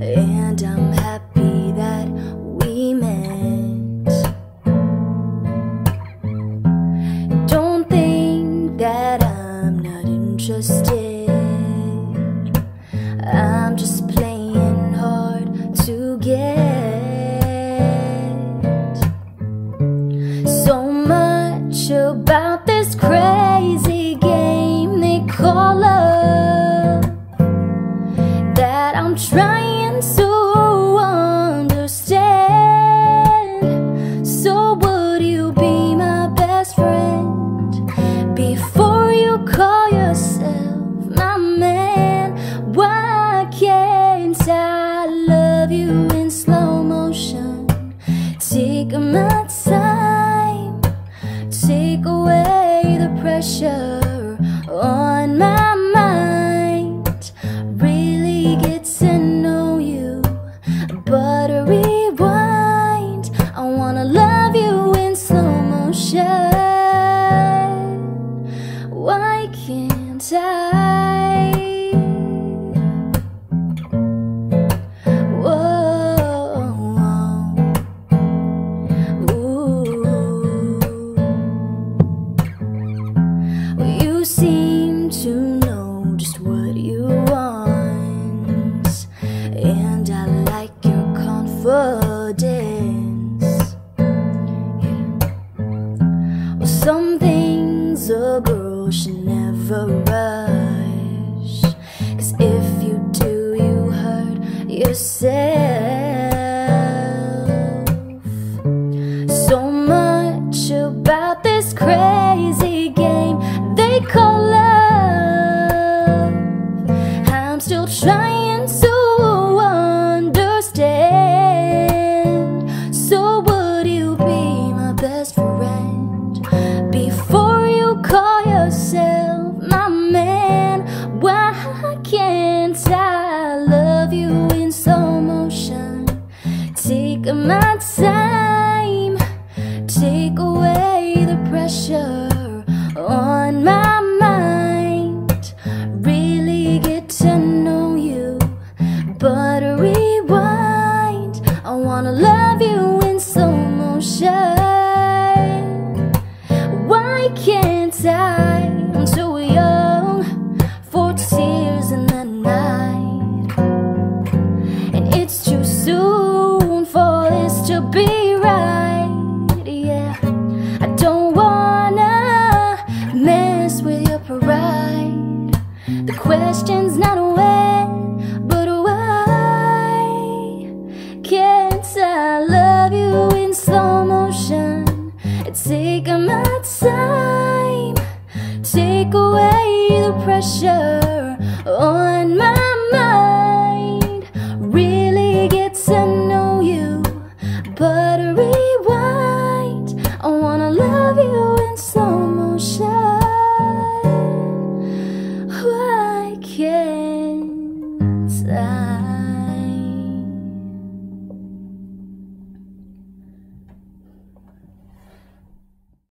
and I'm happy that we met. Don't think that I'm not interested. I'm just playing hard to get. So much about this crazy game they call love that I'm trying take away the pressure Why can't I? Whoa. You seem to know just what you want, and I like your confidence. Some things a girl should never rush. Cause if you do, you hurt yourself. So much about this crazy you in slow motion? Take my time, take away the pressure on my mind. Really get to know you, but rewind. I wanna love you in slow motion. Why can't I? Be right. Yeah, I don't wanna mess with your pride. The question's not when, but why can't I love you in slow motion? Take my time, take away the pressure